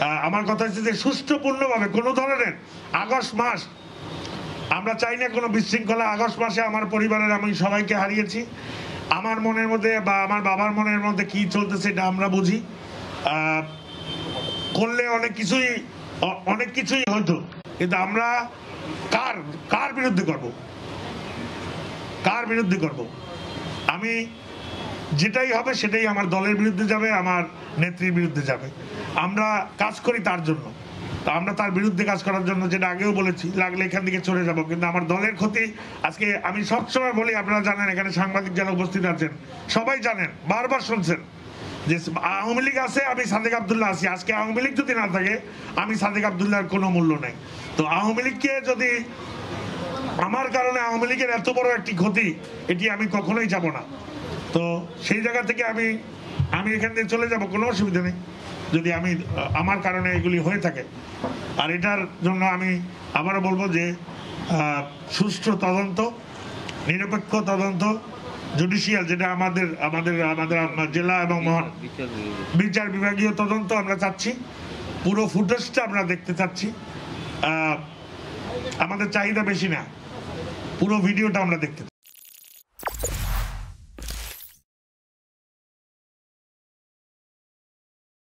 আমার কথা হচ্ছে যে সুষ্ঠুপূর্ণভাবে কোনো ধরনের আগস্ট মাস, আমরা চাই না কোনো বিশৃঙ্খলা। আগস্ট মাসে আমার পরিবারের আমি সবাইকে হারিয়েছি। আমার মনের মধ্যে বা আমার বাবার মনের মধ্যে কি চলতেছে এটা আমরা বুঝি। করলে অনেক কিছুই অনেক কিছুই হতো। কিন্তু আমরা কার কার বিরুদ্ধে করব? কার বিরুদ্ধে করব? আমি যেটাই হবে সেটাই আমার দলের বিরুদ্ধে যাবে, আমার নেত্রীর বিরুদ্ধে যাবে। আমরা কাজ করি তার জন্য। তো আমরা তার বিরুদ্ধে কাজ করার জন্য যেটা আগেও বলেছি, লাগলে এখান থেকে চলে যাব। কিন্তু আমার দলের ক্ষতি, আজকে আমি সবসময় বলি, আপনারা জানেন, এখানে সাংবাদিক যারা উপস্থিত আছেন, সবাই জানেন, বারবার শুনছেন যে আওয়ামী লীগ আছে, আমি সাদেক আবদুল্লাহ আছি। আজকে আওয়ামী লীগ যদি না থাকে, আমি সাদেক আবদুল্লাহর কোনো মূল্য নেই। তো আওয়ামী লীগকে যদি আমার কারণে আওয়ামী লীগের এত বড় একটি ক্ষতি, এটি আমি কখনোই যাব না। তো সেই জায়গা থেকে আমি আমি এখান থেকে চলে যাব, কোনো অসুবিধা নেই। যদি আমি আমার কারণে এগুলি হয়ে থাকে। আর এটার জন্য আমি আবারও বলব যে সুষ্ঠু তদন্ত নিরপেক্ষ তদন্ত জুডিশিয়াল যেটা আমাদের আমাদের আমাদের জেলা এবং মহান বিচার বিভাগীয় তদন্ত। আমরা চাচ্ছি। পুরো ফুটেজটা আমরা দেখতে চাচ্ছি। আমাদের চাহিদা বেশি না। পুরো ভিডিওটা আমরা দেখতে।